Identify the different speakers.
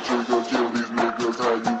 Speaker 1: trigger, trigger, kill these niggas. How you